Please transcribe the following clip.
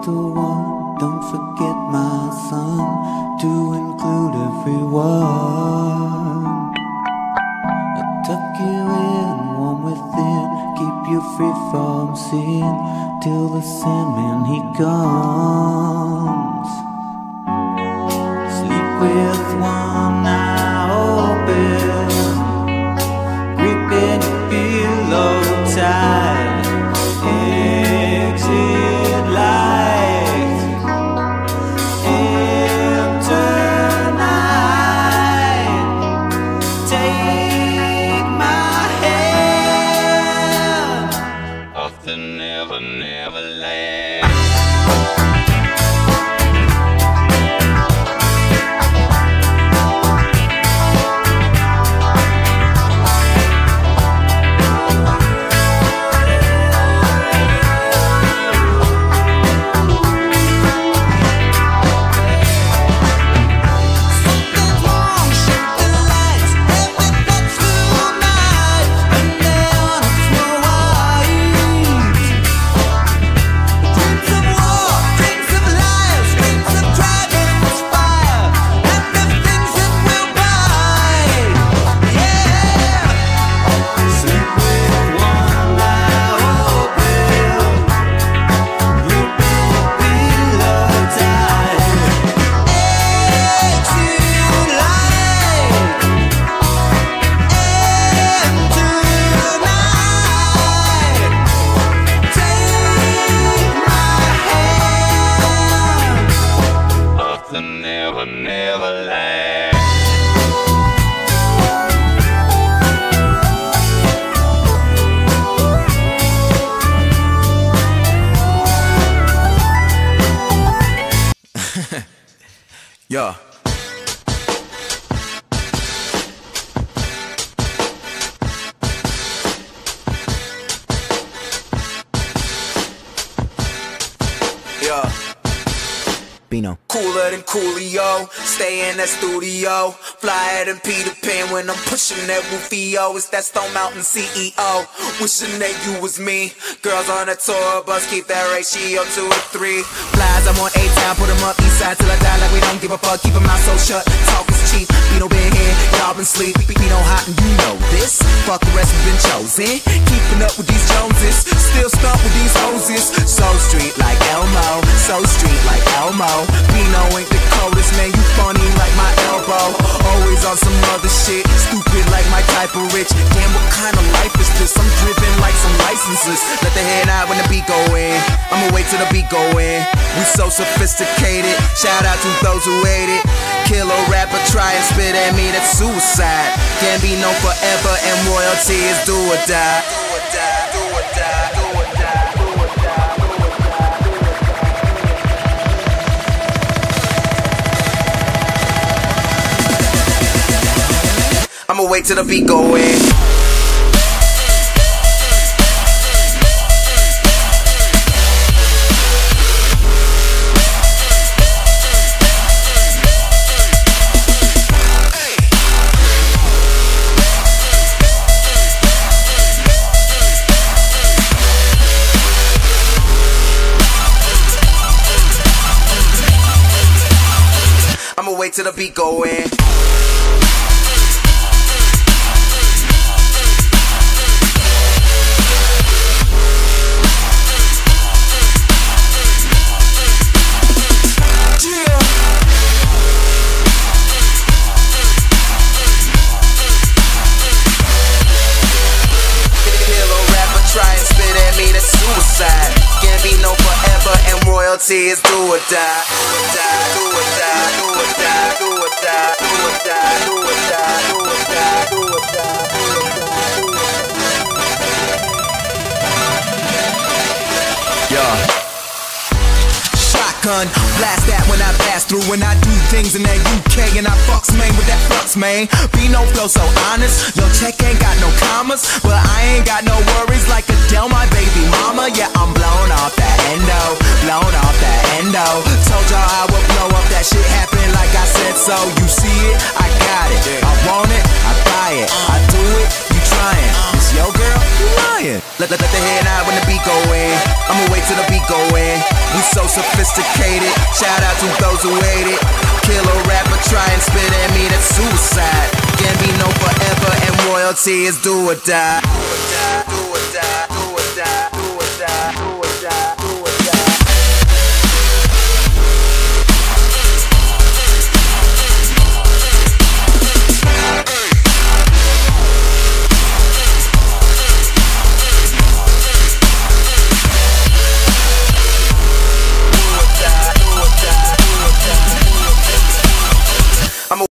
little one, don't forget my son to include everyone. I tuck you in, warm within, keep you free from sin till the Sandman he comes. Sleep with one eye open, nothing ever, never lasts. Never, never land. Yeah. Cooler than Coolio, stay in that studio. Fly Flyer than Peter Pan when I'm pushing that Rufio. It's that Stone Mountain CEO. Wishing that you was me. Girls on a tour bus, keep that ratio two to three. Flies, I'm on A-Town, put 'em up east side till I die like we don't give a fuck. Keep 'em out so shut, talk is cheap. Bino been here, y'all been sleep. Bino hot and you know this. Fuck the rest, we been chosen. Keeping up with these Joneses, stupid like my type of rich. Damn, what kind of life is this? I'm driven like some licenses. Let the head out when the beat go in. I'ma wait till the beat go in. We so sophisticated. Shout out to those who hate it. Kill a rapper, try and spit at me, that's suicide. Gambino forever, and royalty is. Do or die, I'ma wait till the beat go in. I'ma wait till the beat go in. loyalty is do or die. Do or die, do or die, do or die, do or die, do or die, do or die, do or die. Yeah. Shotgun, blast that when I pass through. When I do things in that UK and I fucks man with that fucks man. Be no flow so honest. Your check ain't got no commas, but I ain't got no worries like Adele. My mama. Yeah, I'm blown off that endo, blown off that endo. Told y'all I would blow up, that shit happened like I said so. You see it, I got it. I want it, I buy it. I do it, you trying. It's your girl, you lying. Let, let, let the head out when the beat go in. I'ma wait till the beat go in. We so sophisticated. Shout out to those who hate it. Kill a rapper, try and spit at me, that's suicide. Gambino forever, and royalty is do or die.